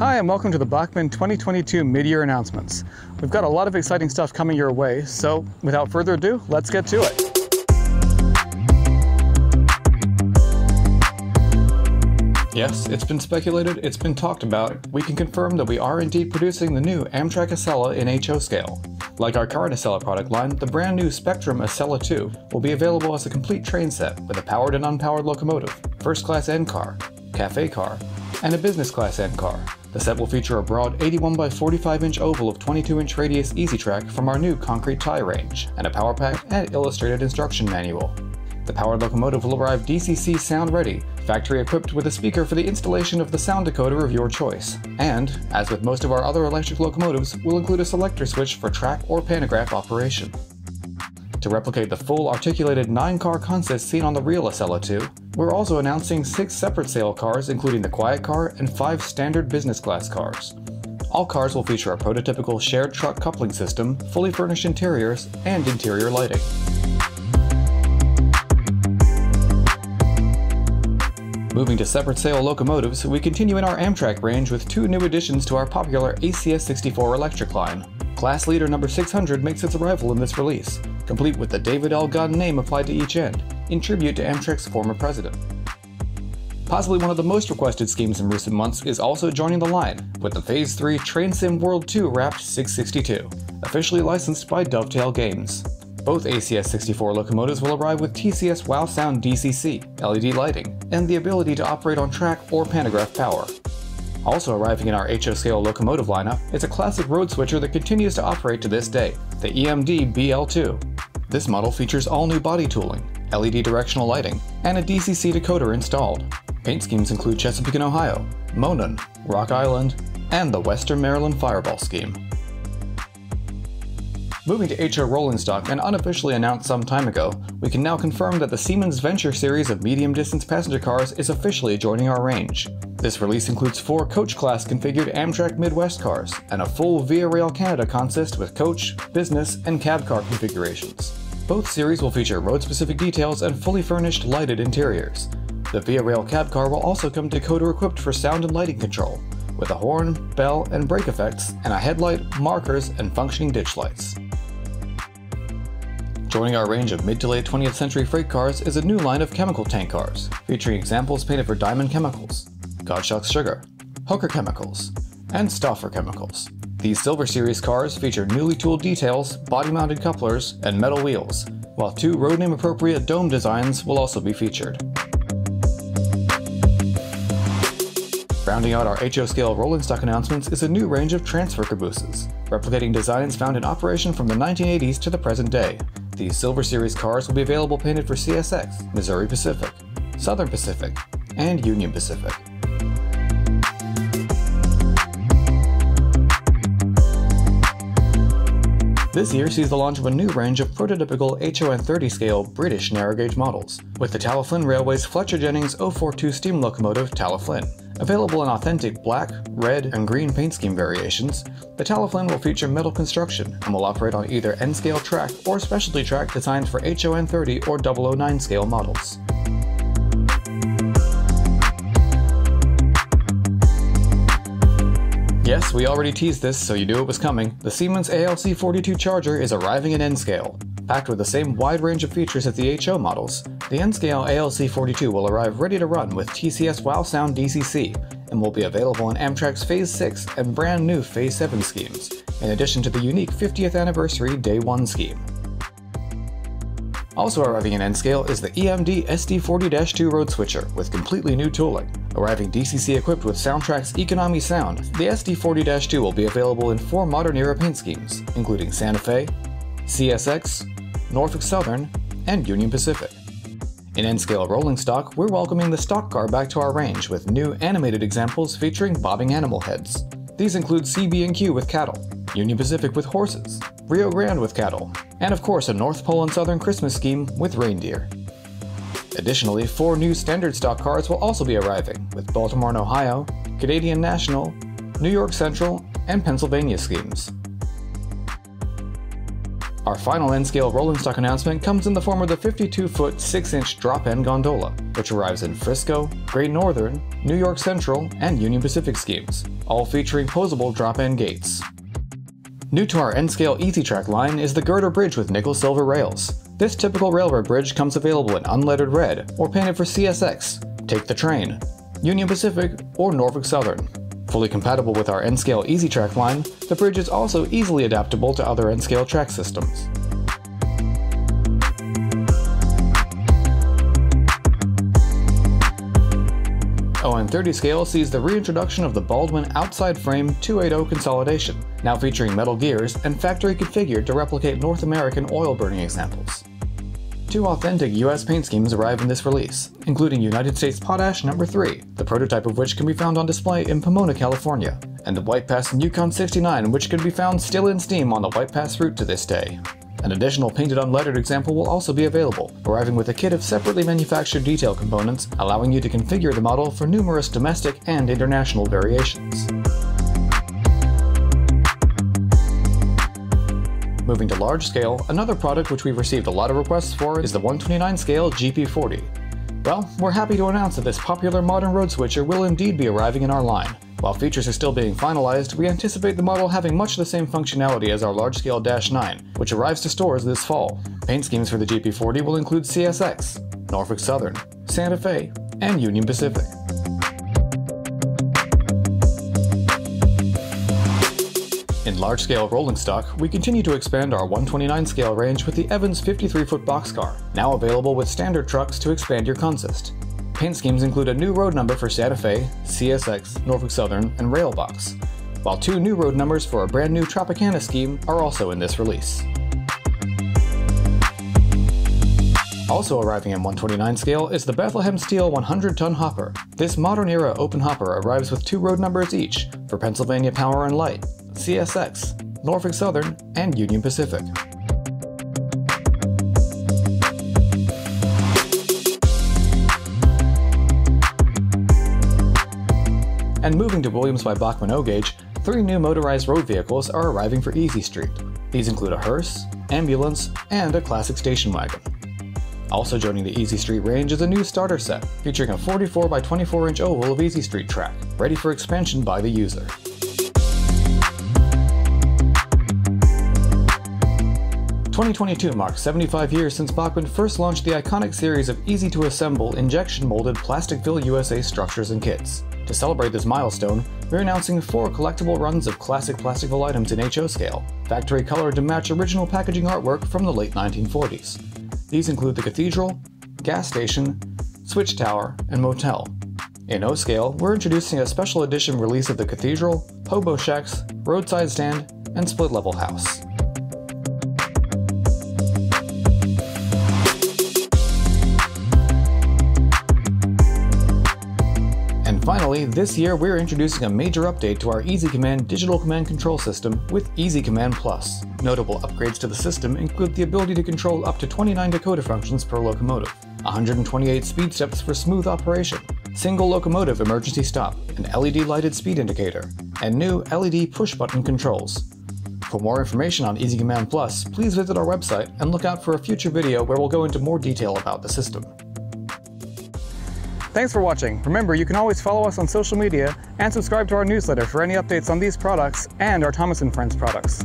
Hi, and welcome to the Bachmann 2022 mid-year announcements. We've got a lot of exciting stuff coming your way, so without further ado, let's get to it. Yes, it's been speculated, it's been talked about. We can confirm that we are indeed producing the new Amtrak Acela in HO scale. Like our current Acela product line, the brand new Spectrum Acela 2 will be available as a complete train set with a powered and unpowered locomotive, first class end car, cafe car, and a business class end car. The set will feature a broad 81 by 45 inch oval of 22 inch radius easy track from our new concrete tie range, and a power pack and illustrated instruction manual. The powered locomotive will arrive DCC sound ready, factory equipped with a speaker for the installation of the sound decoder of your choice. And, as with most of our other electric locomotives, will include a selector switch for track or pantograph operation. To replicate the full articulated 9-car concept seen on the real Acela 2, we're also announcing 6 separate sale cars including the Quiet Car and 5 standard business class cars. All cars will feature a prototypical shared truck coupling system, fully furnished interiors, and interior lighting. Moving to separate sale locomotives, we continue in our Amtrak range with two new additions to our popular ACS64 electric line. Class Leader number 600 makes its arrival in this release, complete with the David L. Gunn name applied to each end, in tribute to Amtrak's former president. Possibly one of the most requested schemes in recent months is also joining the line, with the Phase 3 Train Sim World 2 Wrapped 662, officially licensed by Dovetail Games. Both ACS64 locomotives will arrive with TCS WOW Sound DCC, LED lighting, and the ability to operate on track or pantograph power. Also arriving in our HO scale locomotive lineup is a classic road switcher that continues to operate to this day, the EMD BL2. This model features all new body tooling, LED directional lighting, and a DCC decoder installed. Paint schemes include Chesapeake and Ohio, Monon, Rock Island, and the Western Maryland Fireball scheme. Moving to HO rolling stock and unofficially announced some time ago, we can now confirm that the Siemens Venture series of medium distance passenger cars is officially joining our range. This release includes four coach class configured Amtrak Midwest cars and a full Via Rail Canada consist with coach, business, and cab car configurations. Both series will feature road specific details and fully furnished lighted interiors. The Via Rail cab car will also come decoder equipped for sound and lighting control, with a horn, bell, and brake effects, and a headlight, markers, and functioning ditch lights. Joining our range of mid to late 20th century freight cars is a new line of chemical tank cars, featuring examples painted for Diamond Chemicals, Godchaux Sugar, Hooker Chemicals, and Stauffer Chemicals. These Silver Series cars feature newly tooled details, body-mounted couplers, and metal wheels, while two road name appropriate dome designs will also be featured. Rounding out our HO scale rolling stock announcements is a new range of transfer cabooses, replicating designs found in operation from the 1980s to the present day, these Silver Series cars will be available painted for CSX, Missouri Pacific, Southern Pacific, and Union Pacific. This year sees the launch of a new range of prototypical HON30 scale British narrow gauge models, with the Talyllyn Railway's Fletcher Jennings 042 steam locomotive Talyllyn. Available in authentic black, red, and green paint scheme variations, the Talyllyn will feature metal construction and will operate on either N-scale track or specialty track designed for HON30 or 009 scale models. We already teased this, so you knew it was coming. The Siemens ALC42 Charger is arriving in N-Scale. Packed with the same wide range of features as the HO models, the N-Scale ALC42 will arrive ready to run with TCS WOW Sound DCC and will be available in Amtrak's Phase 6 and brand new Phase 7 schemes, in addition to the unique 50th anniversary Day 1 scheme. Also arriving in N-Scale is the EMD SD40-2 road switcher with completely new tooling. Arriving DCC equipped with SoundTraxx Econami Sound, the SD40-2 will be available in four modern era paint schemes, including Santa Fe, CSX, Norfolk Southern, and Union Pacific. In N-scale rolling stock, we're welcoming the stock car back to our range with new animated examples featuring bobbing animal heads. These include CB&Q with cattle, Union Pacific with horses, Rio Grande with cattle, and of course a North Pole and Southern Christmas scheme with reindeer. Additionally, four new standard stock cars will also be arriving, with Baltimore and Ohio, Canadian National, New York Central, and Pennsylvania schemes. Our final N-scale rolling stock announcement comes in the form of the 52-foot 6-inch drop-end gondola, which arrives in Frisco, Great Northern, New York Central, and Union Pacific schemes, all featuring posable drop-end gates. New to our N-scale E-Z Track line is the girder bridge with nickel silver rails. This typical railroad bridge comes available in unlettered red or painted for CSX, Take the Train, Union Pacific, or Norfolk Southern. Fully compatible with our N-scale E-Z Track line, the bridge is also easily adaptable to other N-scale track systems. ON30 scale sees the reintroduction of the Baldwin outside frame 280 consolidation, now featuring metal gears and factory configured to replicate North American oil burning examples. Two authentic US paint schemes arrive in this release, including United States Potash No. 3, the prototype of which can be found on display in Pomona, California, and the White Pass Yukon 69 which can be found still in steam on the White Pass route to this day. An additional painted unlettered example will also be available, arriving with a kit of separately manufactured detail components, allowing you to configure the model for numerous domestic and international variations. Moving to large scale, another product which we've received a lot of requests for is the 129 scale GP40. Well, we're happy to announce that this popular modern road switcher will indeed be arriving in our line. While features are still being finalized, we anticipate the model having much the same functionality as our large-scale Dash 9, which arrives to stores this fall. Paint schemes for the GP40 will include CSX, Norfolk Southern, Santa Fe, and Union Pacific. In large-scale rolling stock, we continue to expand our 129 scale range with the Evans 53-foot boxcar, now available with standard trucks to expand your consist. Paint schemes include a new road number for Santa Fe, CSX, Norfolk Southern, and Railbox, while two new road numbers for a brand new Tropicana scheme are also in this release. Also arriving in 129 scale is the Bethlehem Steel 100-ton hopper. This modern-era open hopper arrives with two road numbers each for Pennsylvania Power and Light, CSX, Norfolk Southern, and Union Pacific. And moving to Williams by Bachmann O Gauge, three new motorized road vehicles are arriving for E-Z Street. These include a hearse, ambulance, and a classic station wagon. Also joining the E-Z Street range is a new starter set, featuring a 44 by 24 inch oval of E-Z Street track, ready for expansion by the user. Twenty twenty two marks 75 years since Bachmann first launched the iconic series of easy-to-assemble injection-molded Plasticville USA structures and kits. To celebrate this milestone, we're announcing four collectible runs of classic Plasticville items in HO scale, factory colored to match original packaging artwork from the late 1940s. These include the cathedral, gas station, switch tower, and motel. In O scale, we're introducing a special edition release of the cathedral, hobo shacks, roadside stand, and split level house. Finally, this year we're introducing a major update to our E-Z Command digital command control system with E-Z Command Plus. Notable upgrades to the system include the ability to control up to 29 decoder functions per locomotive, 128 speed steps for smooth operation, single locomotive emergency stop, an LED lighted speed indicator, and new LED push button controls. For more information on E-Z Command Plus, please visit our website and look out for a future video where we'll go into more detail about the system. Thanks for watching. Remember, you can always follow us on social media and subscribe to our newsletter for any updates on these products and our Thomas & Friends products.